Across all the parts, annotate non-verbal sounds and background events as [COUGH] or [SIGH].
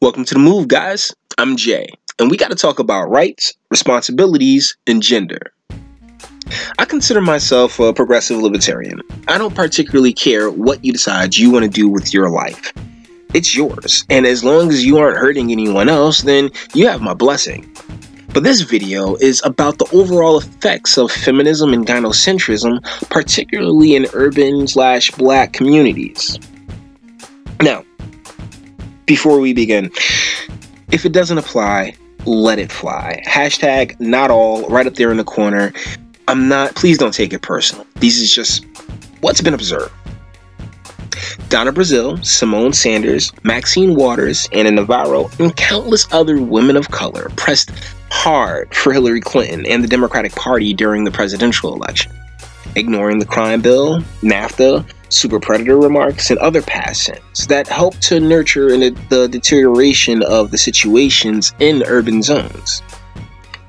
Welcome to the move, guys. I'm Jae, and we got to talk about rights, responsibilities, and gender. I consider myself a progressive libertarian. I don't particularly care what you decide you want to do with your life. It's yours, and as long as you aren't hurting anyone else, then you have my blessing. But this video is about the overall effects of feminism and gynocentrism, particularly in urban slash black communities. Now, before we begin, if it doesn't apply, let it fly. Hashtag not all right up there in the corner. I'm not, please don't take it personal. These is just what's been observed. Donna Brazile, Symone Sanders, Maxine Waters, Ana Navarro, and countless other women of color pressed hard for Hillary Clinton and the Democratic Party during the presidential election, ignoring the crime bill, NAFTA, super predator remarks, and other past sins that help to nurture the deterioration of the situations in urban zones.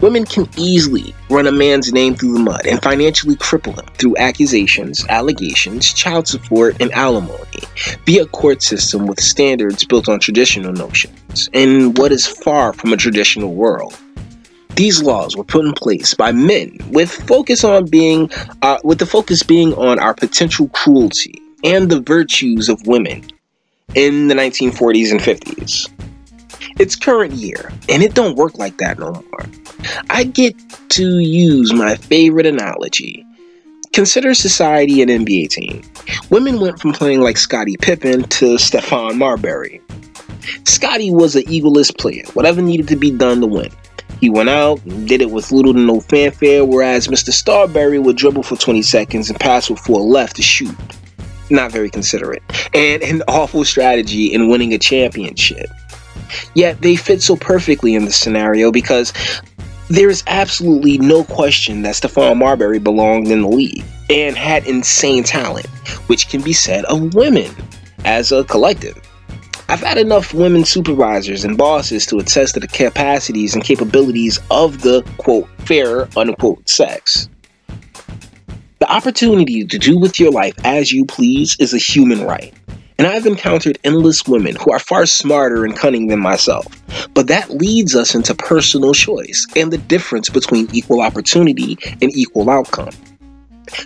Women can easily run a man's name through the mud and financially cripple him through accusations, allegations, child support, and alimony via court system with standards built on traditional notions in what is far from a traditional world. These laws were put in place by men with focus on being, uh, with the focus being on our potential cruelty and the virtues of women in the 1940s and 50s. It's current year, and it don't work like that no more. I get to use my favorite analogy. Consider society an NBA team. Women went from playing like Scottie Pippen to Stephon Marbury. Scottie was an egoless player, whatever needed to be done to win. He went out and did it with little to no fanfare, whereas Mr. Starbury would dribble for 20 seconds and pass with four left to shoot. Not very considerate, and an [LAUGHS] awful strategy in winning a championship. Yet they fit so perfectly in this scenario because there is absolutely no question that Stephon Marbury belonged in the league and had insane talent, which can be said of women as a collective. I've had enough women supervisors and bosses to attest to the capacities and capabilities of the quote fair unquote sex. The opportunity to do with your life as you please is a human right. And I've encountered endless women who are far smarter and cunning than myself. But that leads us into personal choice and the difference between equal opportunity and equal outcome.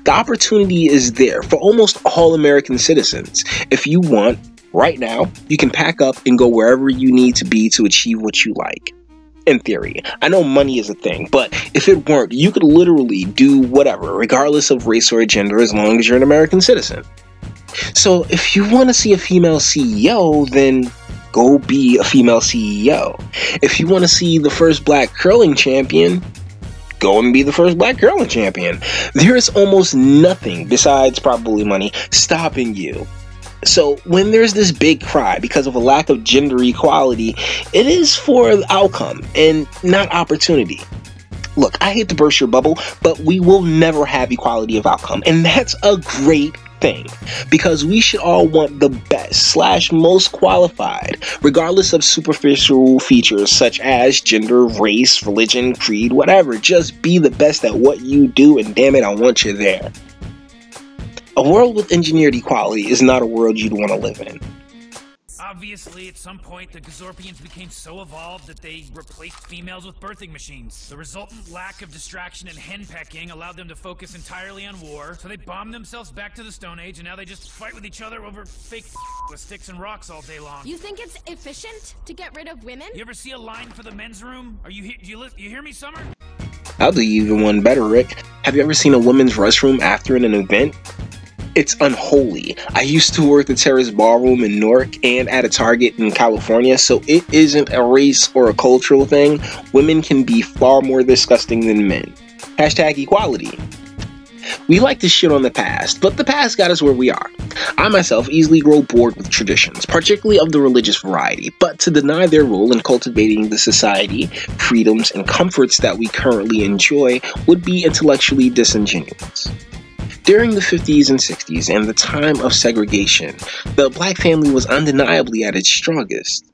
The opportunity is there for almost all American citizens. If you want Right now, you can pack up and go wherever you need to be to achieve what you like. In theory, I know money is a thing, but if it weren't, you could literally do whatever, regardless of race or gender, as long as you're an American citizen. So, if you want to see a female CEO, then go be a female CEO. If you want to see the first black curling champion, go and be the first black curling champion. There is almost nothing besides probably money stopping you so when there's this big cry because of a lack of gender equality, it is for outcome and not opportunity. Look, I hate to burst your bubble, but we will never have equality of outcome, and that's a great thing because we should all want the best slash most qualified, regardless of superficial features such as gender, race, religion, creed, whatever. Just be the best at what you do, and damn it, I want you there. A world with engineered equality is not a world you'd want to live in. Obviously, at some point, the Gazorpians became so evolved that they replaced females with birthing machines. The resultant lack of distraction and henpecking allowed them to focus entirely on war, so they bombed themselves back to the Stone Age, and now they just fight with each other over fake [LAUGHS] with sticks and rocks all day long. You think it's efficient to get rid of women? You ever see a line for the men's room? Are you do you, you hear me, Summer? I'll do you even one better, Rick. Have you ever seen a women's restroom after an event? It's unholy. I used to work the Terrace Ballroom in Newark and at a Target in California, so it isn't a race or a cultural thing. Women can be far more disgusting than men. Hashtag equality. We like to shit on the past, but the past got us where we are. I myself easily grow bored with traditions, particularly of the religious variety, but to deny their role in cultivating the society, freedoms, and comforts that we currently enjoy would be intellectually disingenuous. During the 50s and 60s and the time of segregation, the black family was undeniably at its strongest.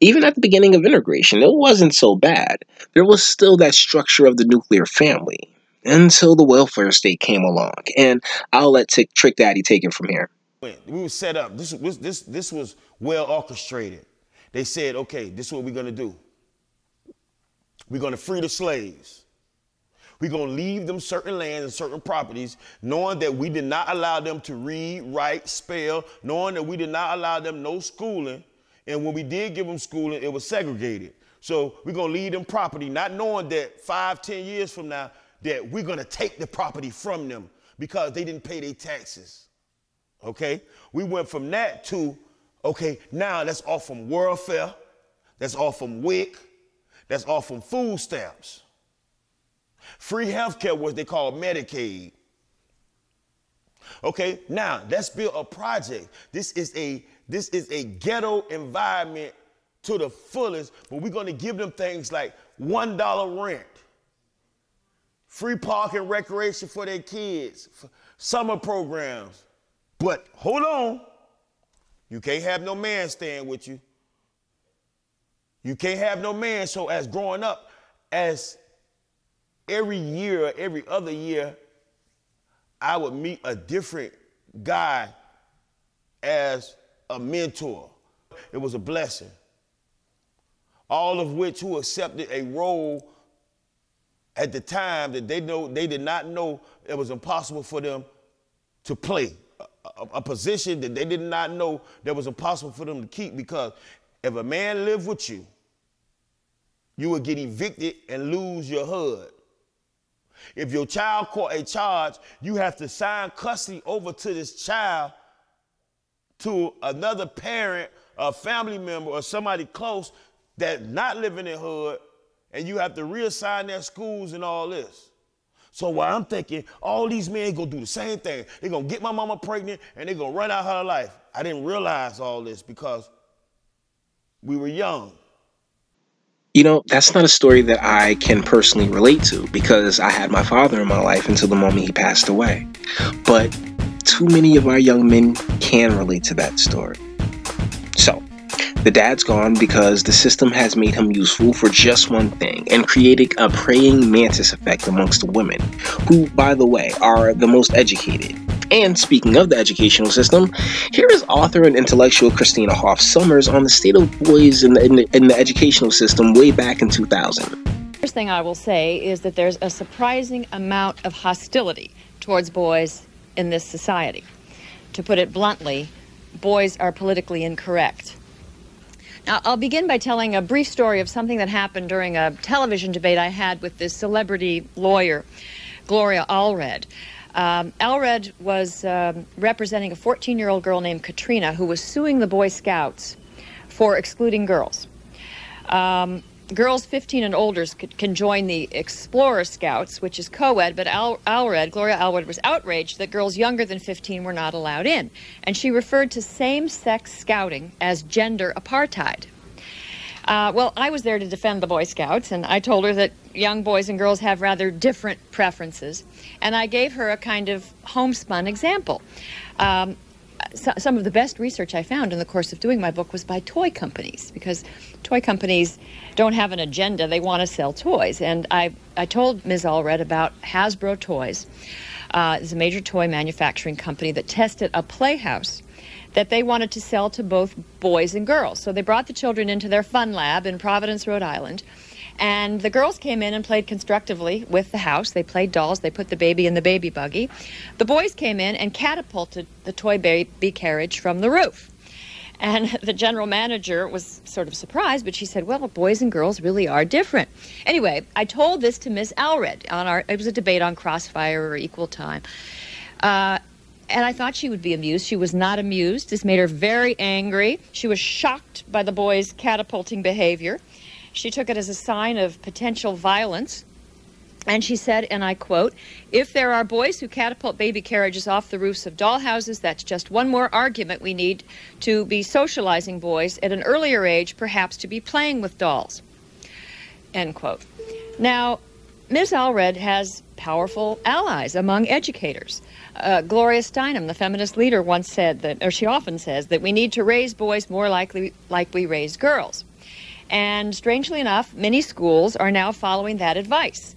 Even at the beginning of integration, it wasn't so bad. There was still that structure of the nuclear family until the welfare state came along. And I'll let T- Trick Daddy take it from here. We were set up. This was this this was well orchestrated. They said, okay, this is what we're gonna do. We're gonna free the slaves. We're gonna leave them certain lands and certain properties, knowing that we did not allow them to read, write, spell, knowing that we did not allow them no schooling. And when we did give them schooling, it was segregated. So we're gonna leave them property, not knowing that five, ten years from now, that we're gonna take the property from them because they didn't pay their taxes. Okay? We went from that to, okay, now that's off from welfare, that's off from WIC, that's off from food stamps. Free healthcare what they call Medicaid. Okay, now let's build a project. This is a this is a ghetto environment to the fullest, but we're gonna give them things like one dollar rent, free park and recreation for their kids, summer programs. But hold on, you can't have no man staying with you. You can't have no man. So as growing up, as every year, every other year, I would meet a different guy as a mentor. It was a blessing. All of which who accepted a role at the time that they know they did not know it was impossible for them to play. A, a, position that they did not know that was impossible for them to keep because if a man lived with you, you would get evicted and lose your HUD. If your child caught a charge, you have to sign custody over to this child to another parent, a family member, or somebody close that not living in hood, and you have to reassign their schools and all this. So while I'm thinking all these men gonna do the same thing, they're gonna get my mama pregnant and they're gonna run out her life. I didn't realize all this because we were young. You know, that's not a story that I can personally relate to because I had my father in my life until the moment he passed away. But too many of our young men can relate to that story. So, the dad's gone because the system has made him useful for just one thing and created a praying mantis effect amongst the women, who, by the way, are the most educated. And speaking of the educational system, here is author and intellectual Christina Hoff Sommers on the state of boys in the, in the, in the educational system way back in 2000. First thing I will say is that there's a surprising amount of hostility towards boys in this society. To put it bluntly, boys are politically incorrect. Now, I'll begin by telling a brief story of something that happened during a television debate I had with this celebrity lawyer, Gloria Allred. Um, Allred was um, representing a 14 year old girl named Katrina who was suing the Boy Scouts for excluding girls. Um, girls 15 and older can join the Explorer Scouts, which is co ed, but Al- Allred, Gloria Allred, was outraged that girls younger than 15 were not allowed in. And she referred to same sex scouting as gender apartheid. Uh, well, I was there to defend the Boy Scouts, and I told her that young boys and girls have rather different preferences. And I gave her a kind of homespun example. Um, so, some of the best research I found in the course of doing my book was by toy companies, because toy companies don't have an agenda, they want to sell toys. And I, I told Ms. Allred about Hasbro Toys. Uh, it's a major toy manufacturing company that tested a playhouse that they wanted to sell to both boys and girls. So they brought the children into their fun lab in Providence, Rhode Island. And the girls came in and played constructively with the house. They played dolls. They put the baby in the baby buggy. The boys came in and catapulted the toy baby carriage from the roof. And [LAUGHS] the general manager was sort of surprised, but she said, "Well, boys and girls really are different." Anyway, I told this to Miss Allred on our. It was a debate on Crossfire or Equal Time, uh, and I thought she would be amused. She was not amused. This made her very angry. She was shocked by the boys' catapulting behavior. She took it as a sign of potential violence. And she said, and I quote, if there are boys who catapult baby carriages off the roofs of dollhouses, that's just one more argument we need to be socializing boys at an earlier age, perhaps to be playing with dolls. End quote. Now, Ms. Allred has powerful allies among educators. Uh, Gloria Steinem, the feminist leader, once said that, or she often says, that we need to raise boys more likely like we raise girls. And strangely enough, many schools are now following that advice.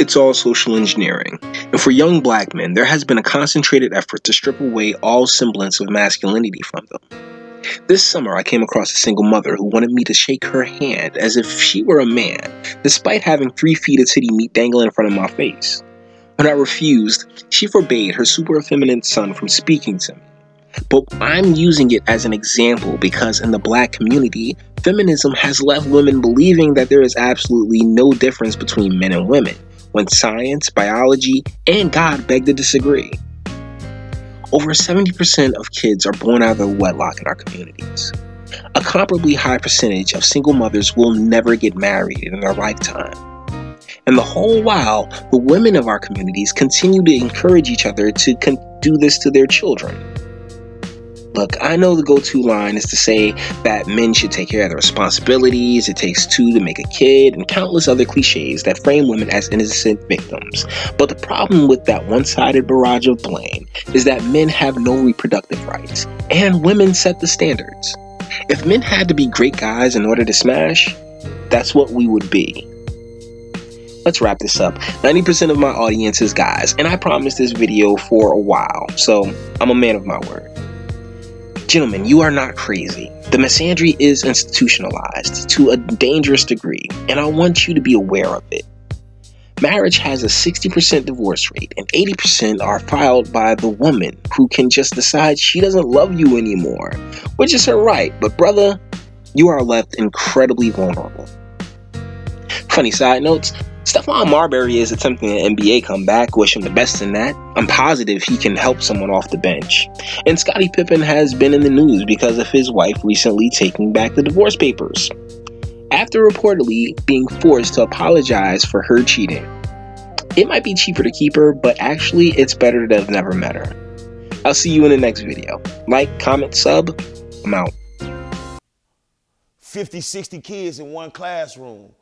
It's all social engineering. And for young black men, there has been a concentrated effort to strip away all semblance of masculinity from them. This summer, I came across a single mother who wanted me to shake her hand as if she were a man, despite having three feet of titty meat dangling in front of my face. When I refused, she forbade her super effeminate son from speaking to me. But I'm using it as an example because in the black community, feminism has left women believing that there is absolutely no difference between men and women, when science, biology, and God beg to disagree. Over 70% of kids are born out of wedlock in our communities. A comparably high percentage of single mothers will never get married in their lifetime. And the whole while, the women of our communities continue to encourage each other to con- do this to their children. Look, I know the go to line is to say that men should take care of the responsibilities, it takes two to make a kid, and countless other cliches that frame women as innocent victims. But the problem with that one sided barrage of blame is that men have no reproductive rights, and women set the standards. If men had to be great guys in order to smash, that's what we would be. Let's wrap this up. 90% of my audience is guys, and I promised this video for a while, so I'm a man of my word. Gentlemen, you are not crazy. The misandry is institutionalized to a dangerous degree, and I want you to be aware of it. Marriage has a 60% divorce rate, and 80% are filed by the woman who can just decide she doesn't love you anymore, which is her right, but brother, you are left incredibly vulnerable. Funny side notes Stephon Marbury is attempting an NBA comeback. Wish him the best in that. I'm positive he can help someone off the bench. And Scottie Pippen has been in the news because of his wife recently taking back the divorce papers. After reportedly being forced to apologize for her cheating. It might be cheaper to keep her, but actually, it's better to have never met her. I'll see you in the next video. Like, comment, sub. I'm out. 50, 60 kids in one classroom.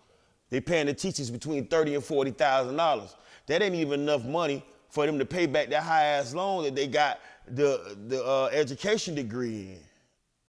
They paying the teachers between thirty and forty thousand dollars. That ain't even enough money for them to pay back that high ass loan that they got the the uh, education degree in.